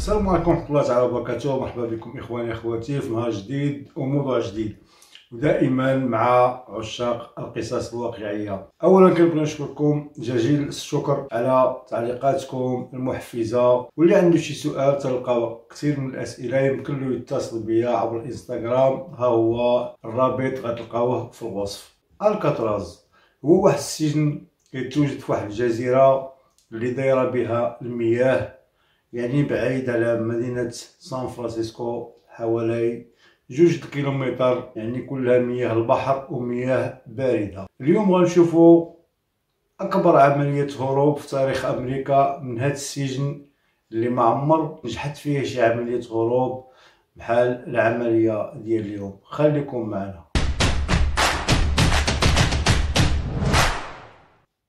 السلام عليكم ورحمة الله تعالى وبركاته. مرحبا بكم إخواني أخواتي في نهار جديد وموضوع جديد ودائما مع عشاق القصص الواقعية. أولا كنبغي نشكركم جزيل الشكر على تعليقاتكم المحفزة واللي عنده شي سؤال تلقى كثير من الأسئلة يمكن له يتصل بيا عبر الإنستغرام. ها هو الرابط غتلقاوه في الوصف. الكاتراز هو واحد السجن كيتوجد في واحد الجزيرة اللي دايرة بها المياه. يعني بعيد على مدينة سان فرانسيسكو حوالي جوج كيلومتر يعني كلها مياه البحر ومياه باردة. اليوم غنشوفو أكبر عملية هروب في تاريخ أمريكا من هاد السجن اللي ما عمر نجحت فيه شي عملية هروب بحال العملية ديال اليوم. خليكم معنا.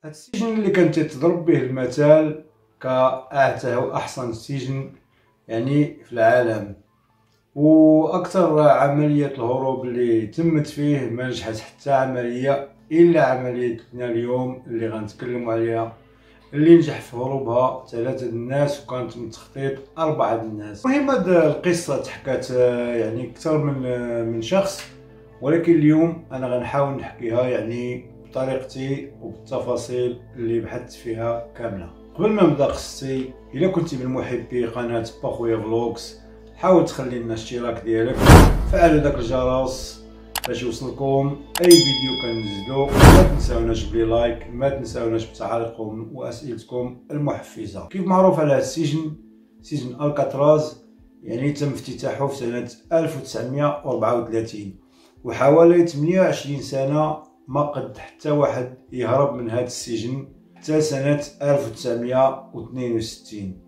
هاد السجن اللي كان تضرب به المثال كأعتى وأحسن سجن يعني في العالم. وأكثر عملية الهروب اللي تمت فيه ما نجحت حتى عملية إلا عمليتنا اليوم اللي غنتكلموا عليها. اللي نجح في هروبها ثلاثة الناس وكانت من تخطيط أربعة الناس. المهم هاد القصة تحكات يعني أكثر من من شخص. ولكن اليوم أنا غنحاول نحكيها يعني بطريقتي وبالتفاصيل اللي بحثت فيها كاملة. قبل ما نبدا قصتي إلا كنتي من محبي قناة باخويا Vlogs حاول تخلي لنا اشتراك ديالك فعلوا داك الجرس باش يوصلكم أي فيديو كنزلو ما تنساوناش بلي like ما تنساوناش بتعاليقكم وأسئلتكم المحفزة. كيف معروف على السجن؟ سجن ألكاتراز يعني تم افتتاحه في سنة 1934 وحوالي 28 سنة ما قد حتى واحد يهرب من هذا السجن. حتى سنه 1962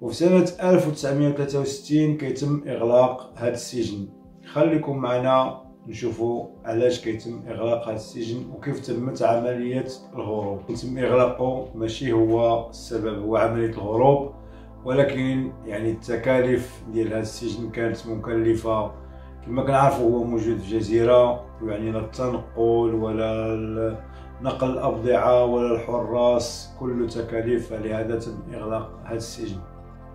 وفي سنة 1963 كيتم إغلاق هذا السجن خليكم معنا نشوفوا علاش كيتم إغلاق هذا السجن وكيف تمت عملية الهروب يتم إغلاقه ماشي هو السبب هو عملية الهروب ولكن يعني التكاليف ديال هذا السجن كانت مكلفة كما كنعرفوا هو موجود في جزيرة يعني لا التنقل ولا نقل الأبضعة ولا الحراس كل تكاليف لهذا تم إغلاق هذا السجن.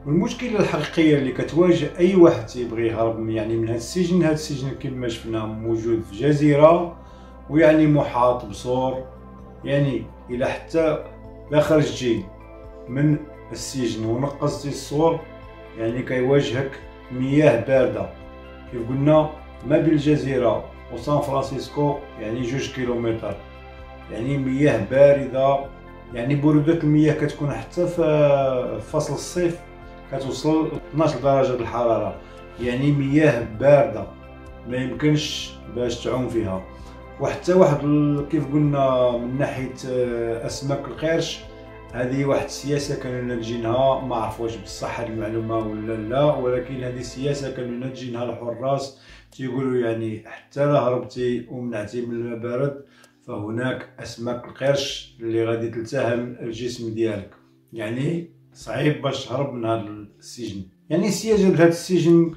والمشكلة الحقيقية اللي كتواجه أي واحد تيبغي يهرب يعني من هذا السجن هذا السجن كما شفنا موجود في جزيره ويعني محاط بسور يعني إلى حتى لا خرجتي من السجن ونقصتي السور يعني كيواجهك مياه باردة. كيف قلنا ما بين الجزيرة وسان فرانسيسكو يعني جوج كيلومتر. يعني مياه باردة يعني بروده المياه كتكون حتى في فصل الصيف كتوصل 12 درجة الحرارة. يعني مياه باردة ما يمكنش باش تعوم فيها. وحتى واحد كيف قلنا من ناحية آه، أسماك القرش هذه واحد السياسة كانوا ناجينها ما عرف واش بصح المعلومة ولا لا ولكن هذه السياسة كانوا ناجينها الحراس تيقولوا يعني حتى لا هربتي ومنعتي من الماء بارد فهناك أسماك القرش اللي غادي تلتهم الجسم ديالك. يعني صعيب باش تهرب من هذا السجن. يعني السياجة ديال هذا السجن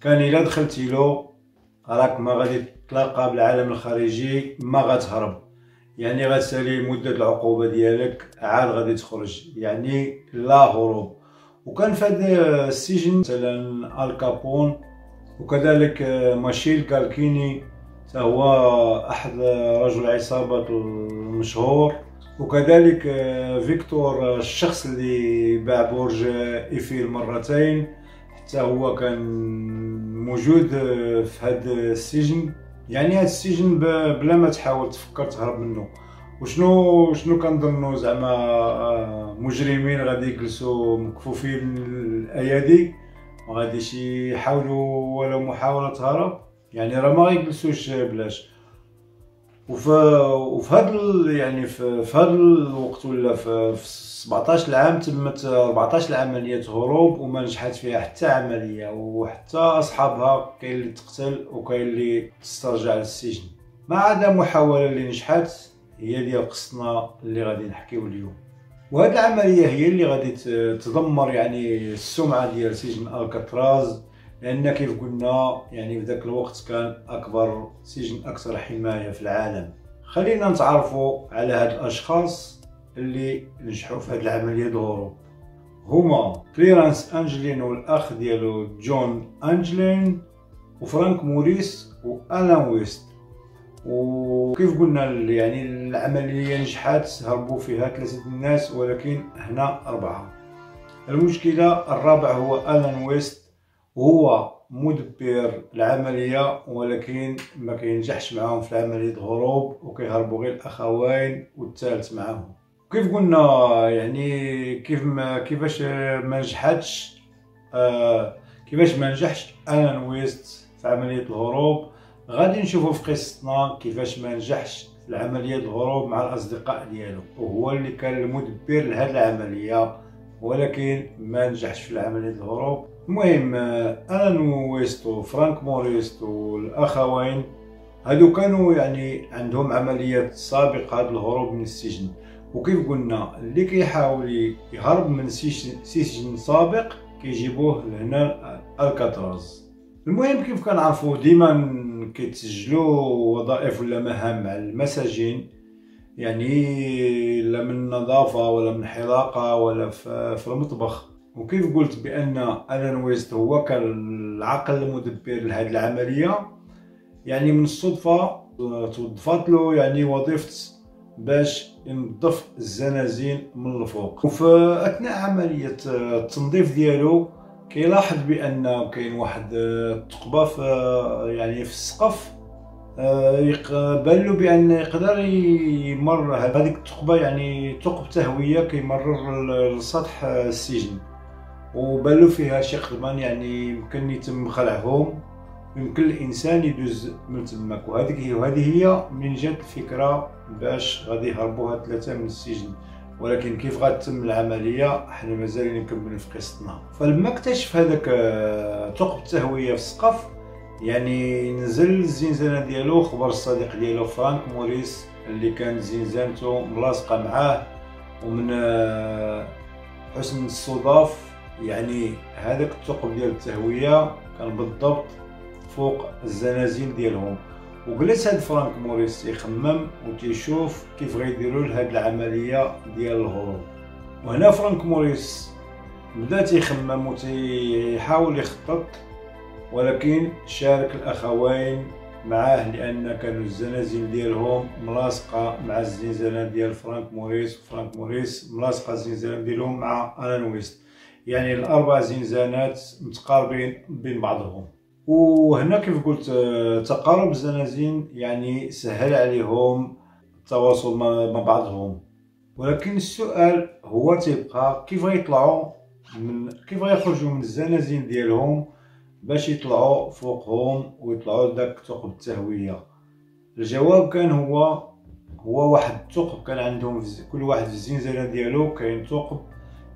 كان إلا دخلتي له راك ما غادي تلاقى بالعالم الخارجي ما غتهرب. يعني غتسالي مدة العقوبة ديالك عاد غادي تخرج. يعني لا هروب. وكان في هذا السجن مثلا الكابون وكذلك ماشيل كالكيني هو أحد رجل العصابات المشهور وكذلك آه، فيكتور آه، الشخص اللي باع برج إيفيل مرتين. حتى هو كان موجود آه، في هذا السجن. يعني هذا السجن بلا ما تحاول تفكر تهرب منه. وشنو شنو كنظنوا زعما مجرمين غادي يجلسوا مكفوفين الأيادي؟ ما غاديش يحاولوا ولا محاولة هرب يعني راه ما غيجلسوش بلاش. وفي وفي هذا يعني في, في هذا الوقت ولا في, في 17 عام تمت 14 عملية هروب وما نجحت فيها حتى عملية وحتى أصحابها كاين اللي تقتل وكاين اللي تسترجع للسجن. ما عدا محاولة اللي نجحت هي ديال قصتنا اللي غادي نحكيو اليوم. وهذه العملية هي اللي غادي تدمر يعني السمعة ديال سجن الكاتراز. لأن كيف قلنا يعني في ذاك الوقت كان أكبر سجن أكثر حماية في العالم. خلينا نتعرفوا على هاد الأشخاص اللي نجحوا في هاد العملية الهروب هما كليرانس أنجلين والأخ ديالو جون أنجلين وفرانك موريس وألان ويست. وكيف قلنا يعني العملية نجحت هربوا فيها ثلاثة الناس ولكن هنا أربعة. المشكلة الرابع هو ألان ويست وهو مدبر العملية ولكن ما كينجحش معاهم في عمليه الهروب وكيهربوا غير الأخوين والثالث معاهم. كيف قلنا يعني كيف ما كيفاش ما نجحتش؟ آه كيفاش ما نجحش؟ الان ويست في عملية الهروب. غادي نشوفوا في قصتنا كيفاش ما نجحش في العملية الهروب مع الأصدقاء ديالو. وهو اللي كان المدبر لهذه العملية ولكن ما نجحش في عمليه الهروب. المهم الان ويست وفرانك موريست والأخوين هادو كانوا يعني عندهم عمليات سابقة للهروب من السجن. وكيف قلنا اللي كيحاول يهرب من سجن سابق كيجيبوه لهنا الكاتراز. المهم كيف كنعرفوا ديما كيتسجلوا وظائف ولا مهام مع المساجين؟ يعني لا من النظافة ولا من حلاقة ولا في المطبخ. وكيف قلت بأن ألان ويست هو كان العقل المدبر لهذه العملية؟ يعني من الصدفة توظفت له يعني وظيفة باش ينظف الزنازين من الفوق. وفي أثناء عملية التنظيف ديالو كيلاحظ بأن كاين واحد الثقبه في يعني في السقف. بان له بأن يقدر يمر هذيك الثقبه يعني ثقب تهويه كيمرر لسطح السجن. وبان له فيها شي قضبان يعني يمكن يتم خلعهم يمكن الإنسان يدوز من تماك. وهذيك هي وهذه هي من جات الفكرة باش غادي يهربوها ثلاثة من السجن. ولكن كيف غتتم العملية حنا مازال نكمل في قصتنا. فلما اكتشف هذاك ثقب التهوية في السقف يعني نزل الزنزانة ديالو خبر الصديق ديالو فرانك موريس اللي كانت زنزانته ملاصقة معاه ومن حسن الصدف يعني هذاك الثقب ديال التهوية كان بالضبط فوق الزنازين ديالهم. وجلس هاد فرانك موريس يخمم وتيشوف كيف غيديروا لهاد العملية ديال الهروب. وهنا فرانك موريس بدا تيخمم وتيحاول يخطط ولكن شارك الأخوين معاه لأن كانوا الزنازين ديالهم ملاصقة مع الزنزانة ديال فرانك موريس وفرانك موريس ملاصقة الزنزانة ديالهم مع ألان ويست. يعني الأربع زنزانات متقاربين بين بعضهم. وهنا كيف قلت آه، تقارب الزنازين يعني سهل عليهم التواصل مع بعضهم. ولكن السؤال هو تيبقى كيف غيطلعوا من كيف غيخرجوا من الزنازين ديالهم باش يطلعوا فوقهم ويطلعوا لداك ثقب التهوية؟ الجواب كان هو هو واحد الثقب كان عندهم كل واحد في الزنزانة ديالو كاين ثقب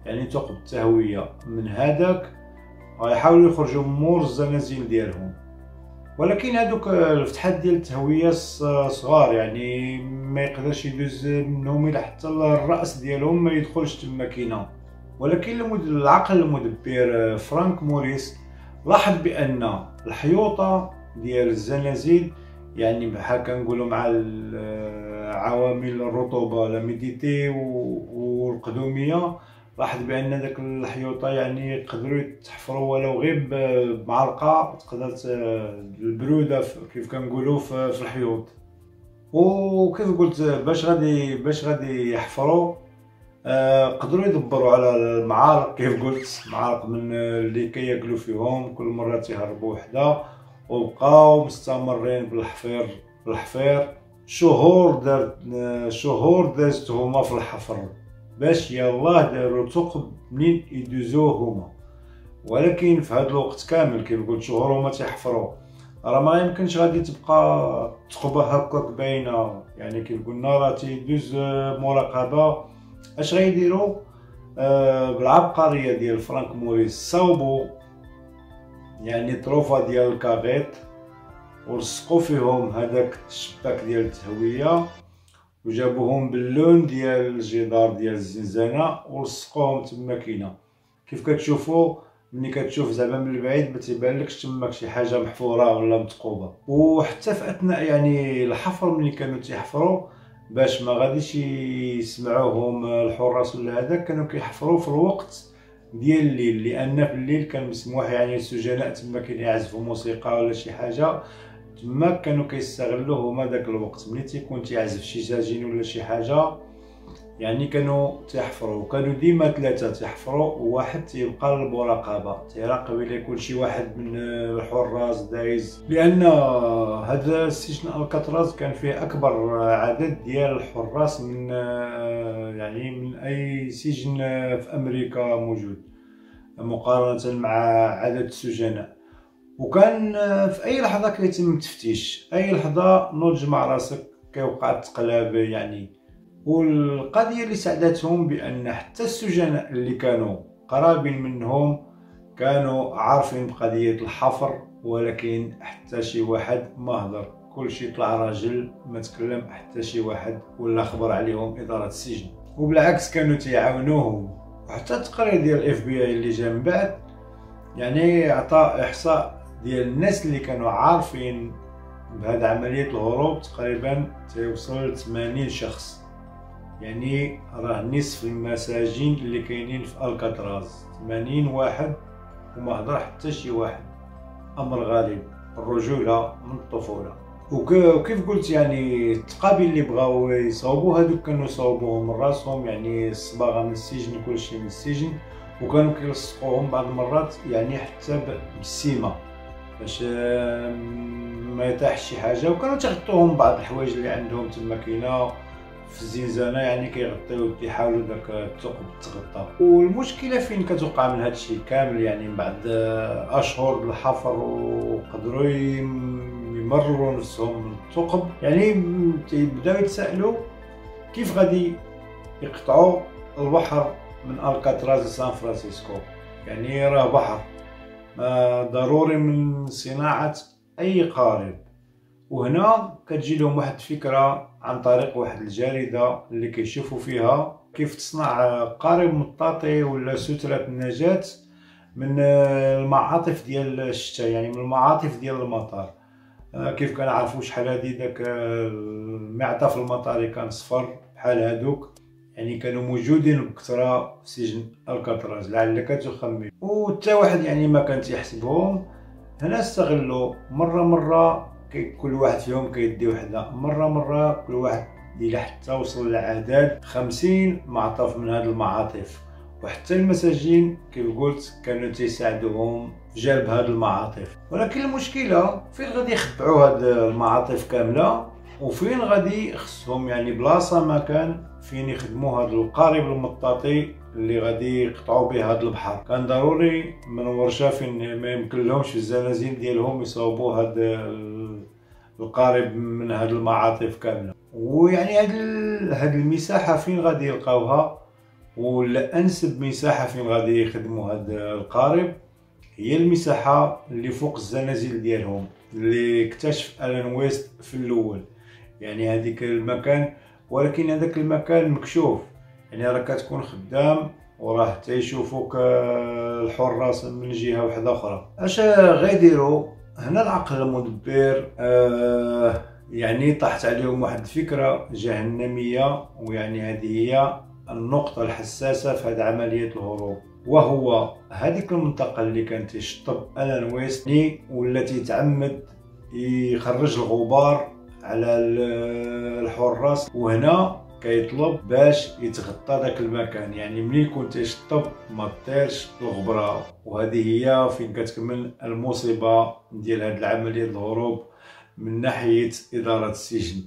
يعني ثقب التهوية من هذاك غيحاولوا يخرجوا مور الزنازين ديالهم. ولكن هذوك الفتحات ديال التهوية صغار يعني ما يقدرش يدوز منهم إلى حتى الرأس ديالهم ما يدخلش تما كاينة ولكن العقل المدبر فرانك موريس لاحظ بأن الحيوطة ديال الزنازين يعني بحال كنقولوا مع عوامل الرطوبة لاميديتي والقدومية لاحظ بأن داك الحيوطة يعني يقدروا يتحفروا ولو غير بمعلقه تقدر البرودة كيف كنقولوا في الحيوط. وكيف قلت باش غادي باش غادي يحفروا آه قدروا يدبروا على المعالق كيف قلت معالق من اللي كياكلوا فيهم كل مرة تيهربوا وحدة وبقاو مستمرين بالحفير بالحفير. شهور دارت شهور دازتهما في الحفر. باش يلاه داروا ثقب منين يدوزوه هما. ولكن في هذا الوقت كامل كيف قلت شهور هما تيحفروا راه ما يمكنش غادي تبقى ثقبه هكاك باينة. يعني كيف قلنا راه تيدوز مراقبه اش غيديروا آه بالعبقرية ديال فرانك موريس صاوبوا يعني طروفة ديال الكاغيط ولصقوا فيهم هذاك الشباك ديال التهوية. وجابوهم باللون ديال الجدار ديال الزنزانة ولصقوهم تما كاينة. كيف كتشوفوا ملي كتشوف زعما من البعيد ما تيبانلكش تماك شي حاجة محفورة ولا مثقوبه وحتى في أثناء يعني الحفر ملي كانوا تيحفروا باش ما غاديش يسمعوهم الحراس ولا هذا كانوا كيحفروا في الوقت ديال الليل. لأن في الليل كان مسموح يعني السجناء تما كاين يعزفوا موسيقى ولا شي حاجة. تما كانوا كيستغلوا هما داك الوقت. ملي تيكون تيعزف شي سجين ولا شي حاجة يعني كانوا تيحفروا. كانوا ديما ثلاثة تيحفروا وواحد تيبقى للمراقبة. تيراقب إلا يكون شي واحد من الحراس دايز. لأن هذا السجن الكاتراز كان فيه أكبر عدد ديال الحراس من يعني من أي سجن في أمريكا موجود مقارنة مع عدد السجناء. وكان في أي لحظة كيتم التفتيش أي لحظة نوض مع راسك كيوقع التقلاب يعني والقضية اللي ساعدتهم بأن حتى السجناء اللي كانوا قرابين منهم كانوا عارفين بقضية الحفر ولكن حتى شي واحد ما هضر. كل شي طلع راجل ما تكلم حتى شي واحد ولا خبر عليهم إدارة السجن. وبالعكس كانوا تيعاونوهم. وحتى التقرير ديال ال FBI اللي جا من بعد يعني عطى إحصاء ديال الناس اللي كانوا عارفين بهذا عملية الهروب تقريبا توصل ل 80 شخص. يعني راه نصف المساجين اللي كاينين في الكاتراز. 80 واحد وما هضر حتى شي واحد. أمر غالب. الرجولة من الطفولة. وكيف قلت يعني التقابل اللي بغاو يصاوبوا هذوك كانوا يصاوبوهم من راسهم. يعني الصباغة من السجن كل شيء من السجن. وكانوا كيلصقوهم بعض المرات يعني حتى بالسيمه باش ما يطيحش شي حاجة. وكانوا تيغطوهم بعض الحوايج اللي عندهم تما كاينة في الزنزانة يعني كيغطيو كيحاولوا داك الثقب تغطى والمشكلة فين كتوقع من هذا الشيء كامل؟ يعني من بعد أشهر الحفر وقدروا يمرروا نفسهم من الثقب يعني تيبداو يتسائلوا كيف غادي يقطعوا البحر من الكاتراز لسان فرانسيسكو؟ يعني راه بحر. ضروري من صناعة أي قارب. وهنا كتجي لهم واحد الفكرة عن طريق واحد الجريدة اللي كيشوفوا فيها كيف تصنع قارب مطاطي ولا سترة النجاة من المعاطف ديال الشتاء يعني من المعاطف ديال المطار آه، كيف كنعرفوا شحال هادي داك المعطف المطاري كان صفر بحال هادوك. يعني كانوا موجودين بكثرة في سجن الكاتراز لعلك تخمن وتا واحد يعني ما كان تيحسبهم هنا استغلوا مرة مرة كل واحد فيهم كيدي وحدة. مرة مرة كل واحد إلى حتى وصل لعدد خمسين معطف من هاد المعاطف. وحتى المساجين كيف قلت كانوا تيساعدوهم في جلب هاد المعاطف. ولكن المشكلة فين غادي يخبعوا هاد المعاطف كاملة؟ وفين غادي خصهم يعني بلاصة مكان فين يخدموا هاد القارب المطاطي اللي غادي يقطعوا به هذا البحر. كان ضروري من ورشة فين ما يمكن لهمش الزنازين ديالهم يصاوبوا هذا القارب من هذه المعاطف كاملة. ويعني هاد هاد المساحة فين غادي يلقاوها ولا أنسب مساحة فين غادي يخدموا هاد القارب هي المساحة اللي فوق الزنازل ديالهم اللي اكتشف الان ويست في الأول. يعني هذيك المكان ولكن هذاك المكان مكشوف. يعني راك كتكون خدام وراه تيشوفوك آه، الحراس من جهة واحدة أخرى. أش غيديروا هنا العقل المدبر آه يعني طاحت عليهم واحد الفكرة جهنمية ويعني هذه هي النقطة الحساسة في هذه عملية الهروب. وهو هذيك المنطقة اللي كانت تشطب آلان ويست والتي تعمد يخرج الغبار على الحراس وهنا كيطلب باش يتغطى داك المكان. يعني ملي يكون تيشطب ما طيرش الغبرة. وهذه هي فين كتكمل المصيبة ديال هاد العملية الهروب من ناحية إدارة السجن.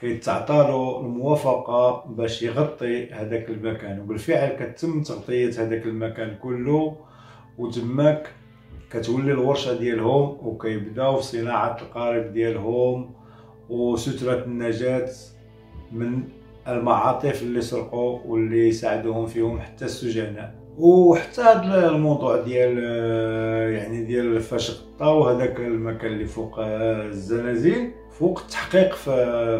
كيتعطى الموافقة باش يغطي هذاك المكان. وبالفعل كتم تغطية هذاك المكان كله. وتماك كتولي الورشة ديالهم. وكيبداو في صناعة القارب ديالهم. وسترة النجاة من المعاطف اللي سرقوا واللي ساعدوهم فيهم حتى السجناء. وحتى هذا الموضوع ديال يعني ديال فاش غطاو هذاك المكان اللي فوق الزنازين فوق التحقيق في,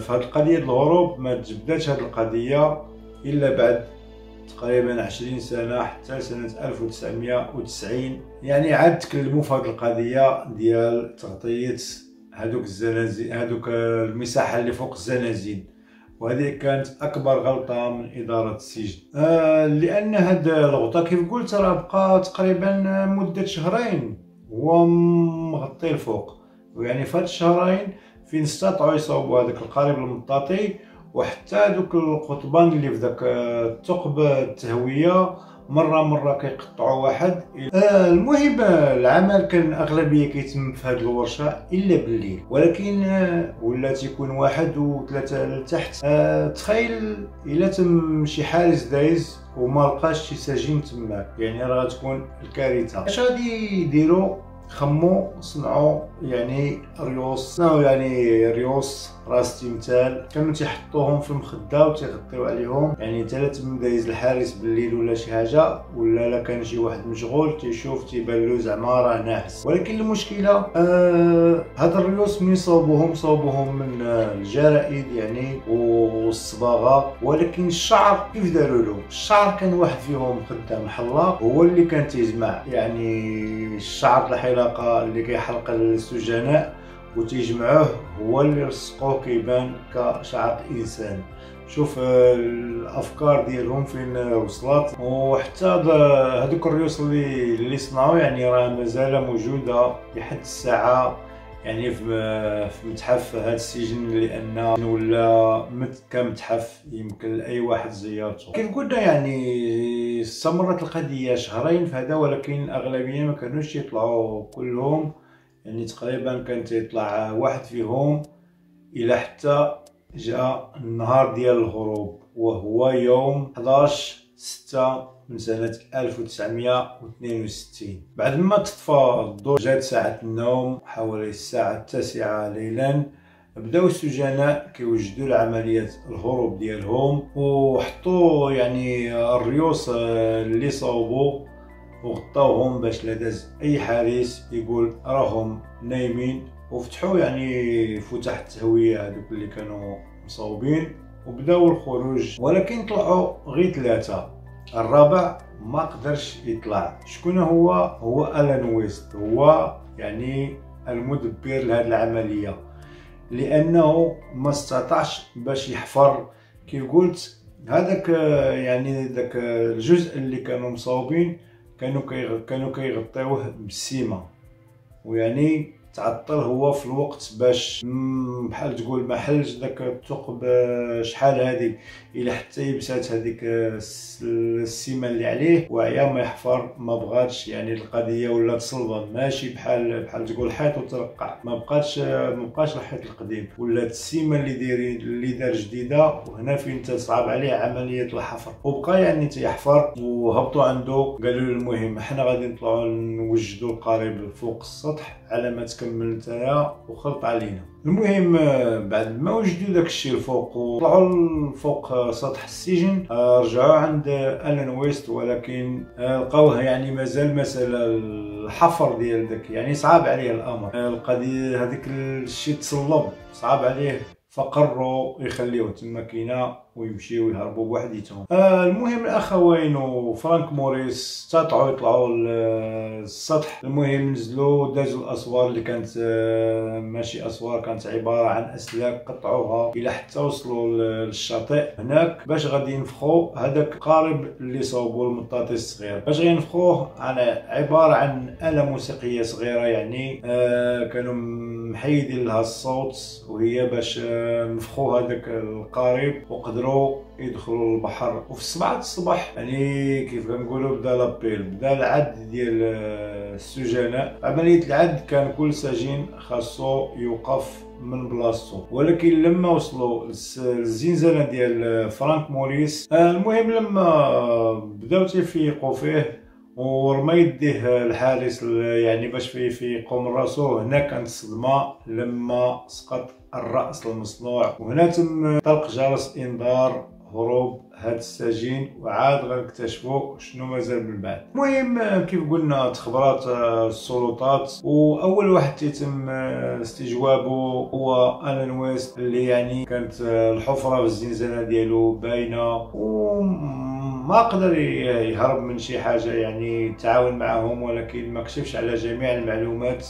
هذه القضية الهروب ما تجبداتش هذه القضية إلا بعد تقريبا 20 سنة حتى سنة 1990 يعني عاد تكلموا في هذه القضية ديال تغطية هذوك الزنازين هذوك المساحة اللي فوق الزنازين. وهذه كانت أكبر غلطة من إدارة السجن. آه لأن هذا الغطاء كيف قلت راه بقى تقريبا مدة شهرين. هو مغطي الفوق. ويعني في هاد الشهرين فين استطاعوا يصاوبوا هذاك القارب المطاطي وحتى دوك القضبان اللي في ذاك الثقب التهوية مرة مرة كيقطعوا واحد. آه المهم العمل كان أغلبية كيتم في هذه الورشة إلا بالليل ولكن آه ولا تيكون واحد وثلاثه لتحت. آه تخيل إلا تم شي حارس دايز وما لقاش شي سجين تماك يعني راه غتكون الكارثة. اش غادي يديروا؟ خمو صنعوا يعني ريوس صنعوا يعني ريوس راس تمثال. كانوا تيحطوهم في المخدة وتيغطيو عليهم. يعني حتى تم دايز الحارس بالليل ولا شي حاجة ولا لا كان شي واحد مشغول تيشوف تيبان له زعما راه ناعس ولكن المشكلة آه هاد الريوس ملي صوبوهم صوبوهم من الجرائد يعني والصباغة. ولكن الشعر كيف داروا له الشعر كان واحد فيهم خدام حلاق هو اللي كان تيجمع. يعني الشعر الحلاقة اللي كيحلق السجناء وتيجمعوه هو اللي رسقوه كيبان كشعر إنسان. شوف الأفكار ديالهم فين وصلت. وحتى هذوك الريوس اللي اللي صنعوا يعني راه مازال موجودة لحد الساعة يعني في في متحف هذا السجن لأن ولا كمتحف يمكن لأي واحد زيارته. كيف قلنا يعني استمرت القضية شهرين في هذا ولكن الاغلبيه ما كانوش يطلعوا كلهم. يعني تقريبا كان تيطلع واحد فيهم إلى حتى جاء النهار ديال الهروب وهو يوم 11 6 من سنة 1962 بعد ما تطفى الضوء جات ساعة النوم حوالي الساعة التاسعة ليلا بداو السجناء كيوجدوا لعملية الهروب ديالهم وحطوا يعني الريوس اللي صوبوا وغطاوهم باش لا داز أي حارس يقول راهم نايمين. وفتحوا يعني فتح التهوية هذوك اللي كانوا مصوبين وبداو الخروج. ولكن طلعوا غير ثلاثة. الرابع ما قدرش يطلع. شكون هو؟ هو ألان ويست. هو يعني المدبر لهذه العملية. لأنه ما استطاعش باش يحفر. كي قلت هذاك يعني ذاك الجزء اللي كانوا مصوبين كانوا كانوا كيغطيوه بالسيما ويعني تعطل هو في الوقت باش بحال تقول ما حلش داك الثقب شحال هذه إلى حتى يبسات هذيك السيمة اللي عليه وعيا ما يحفر ما بغاتش يعني القضية ولا تصلبه ماشي بحال بحال تقول حيط وترقع. ما بقاتش ما بقاش الحيط القديم. ولات السيمة اللي دايرين اللي دار جديدة وهنا فين تصعب عليه عملية الحفر. وبقى يعني تيحفر وهبطوا عنده قالوا له المهم حنا غادي نطلعوا نوجدوا القارب فوق السطح على ما تكمل نتايا وخلط علينا. المهم بعد ما وجدوا داك الشيء الفوق وطلعوا فوق سطح السجن رجعوا عند الان ويست ولكن لقاوه يعني مازال مسألة الحفر ديال داك يعني صعب عليه الأمر. القضية هذيك الشيء تصلب صعب عليه. فقرروا يخليوه تما كينا ويمشيو يهربوا بوحديتهم آه المهم الأخوين وفرانك موريس استطاعوا يطلعوا للسطح المهم نزلوا دازوا الأسوار اللي كانت آه ماشي أسوار كانت عبارة عن أسلاك قطعوها إلى حتى وصلوا للشاطئ. هناك باش غادي ينفخوا هذاك القارب اللي صوبوا المطاطي الصغير. باش غينفخوه على عبارة عن آلة موسيقية صغيرة يعني آه كانوا محيدين لها الصوت وهي باش نفخوا هذاك القارب وقدروا يدخلوا للبحر. وفي السبعة الصباح يعني كيف كنقولوا بدا l'appel بدا العد ديال السجناء. عملية العد كان كل سجين خاصو يوقف من بلاصتو. ولكن لما وصلوا للزنزانة ديال فرانك موريس المهم لما بداو تيفيقوا فيه ورمى يديه الحارس يعني باش يقوم راسو هنا كانت الصدمة لما سقط الرأس المصنوع. وهنا تم طلق جرس إنذار هروب هاد السجين وعاد غنكتشفوا شنو مازال من بعد. المهم كيف قلنا تخبرات السلطات. وأول واحد تيتم استجوابه هو آلان ويست اللي يعني كانت الحفرة في الزنزانه ديالو باينة. و ما قدر يهرب من شي حاجة يعني تعاون معهم ولكن ما كشفش على جميع المعلومات.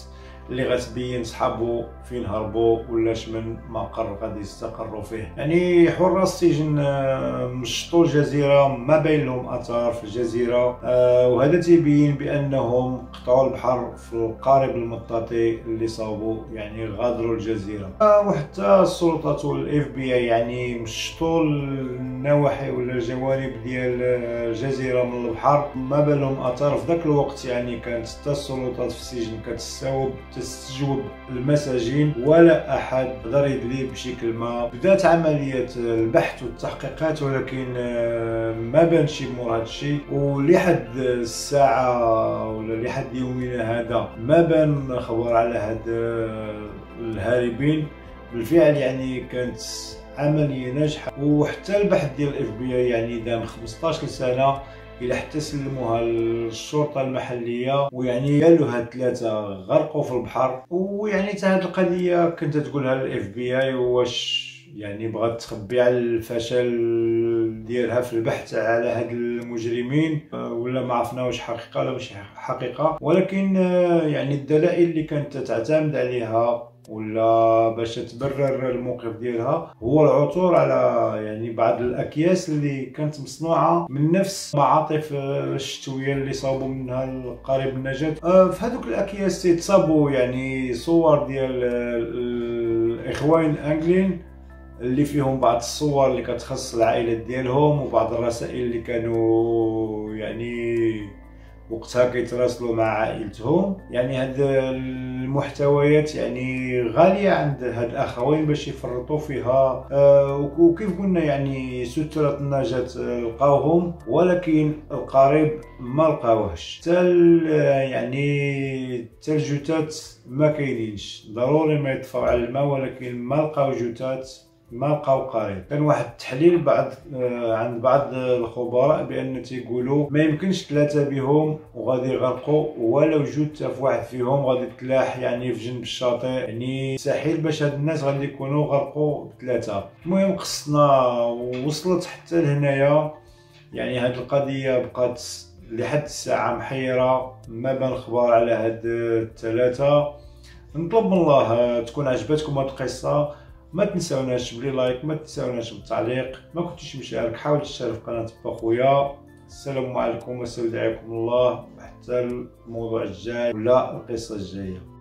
اللي غتبين صحابو فين هربوا ولا من مقر غادي يستقروا فيه. يعني حراس السجن آه، مشطوا الجزيرة ما بان لهم أثار في الجزيرة. آه، وهذا تيبين بأنهم قطعوا البحر في القارب المطاطي اللي صاوبوا يعني غادروا الجزيرة. آه، وحتى السلطات وال FBI يعني مشطوا النواحي ولا الجوانب ديال الجزيرة من البحر. ما بان لهم أثار في ذاك الوقت يعني كانت حتى السلطات في السجن كتستوب تستجوب المساجين ولا أحد قدر يدلي بشكل ما. بدأت عملية البحث والتحقيقات ولكن آه، ما بان مور هذا الشيء ولحد الساعة ولا لحد يومنا هذا ما بان خبر على هاد الهاربين. بالفعل يعني كانت عملية ناجحة. وحتى البحث ديال ال FBI يعني دام 15 سنه إلى حتى سلموها للشرطه المحلية ويعني قالوا هاد ثلاثة غرقوا في البحر. ويعني حتى هاد القضية كنت تقولها لل FBI واش يعني بغات تخبي على الفشل ديالها في البحث على هاد المجرمين ولا ما عرفنا واش حقيقة ولا مش حقيقة. ولكن يعني الدلائل اللي كانت تعتمد عليها ولا باش تبرر الموقف ديالها هو العثور على يعني بعض الأكياس اللي كانت مصنوعة من نفس معاطف الشتوية اللي صابوا منها القريب النجاه آه، في هذوك الأكياس تصابوا يعني صور ديال الاخوين الانجلين اللي فيهم بعض الصور اللي كتخص العائلات ديالهم وبعض الرسائل اللي كانوا يعني وقتها كيتراسلوا مع عائلتهم. يعني هاد المحتويات يعني غالية عند هاد الأخوين باش يفرطوا فيها. آه وكيف قلنا يعني سترة النجاة لقاوهم ولكن القريب ما لقاوهش. حتى يعني حتى الجثات ما كاينينش. ضروري ما يطفوا على الماء ولكن ما لقاو جثات ما لقاو قريب كان واحد التحليل بعد آه عند بعض الخبراء بأن تيقولوا ما يمكنش ثلاثة بهم وغادي يغرقوا ولا وجود في واحد فيهم غادي تلاح يعني في جنب الشاطئ. يعني مستحيل باش هاد الناس غادي يكونوا غرقوا ثلاثة المهم قصنا وصلت حتى لهنايا. يعني هاد القضية بقات لحد الساعة محيرة ما بان أخبار على هاد الثلاثه نطلب من الله تكون عجبتكم هاد القصة. ما تنساوناش بلي لايك ما تنساوناش بالتعليق. ما كنتيش مشارك حاول تشترك في قناة بخويا السلام عليكم عليكم الله. حتى الموضوع الجاي ولا القصة الجاية.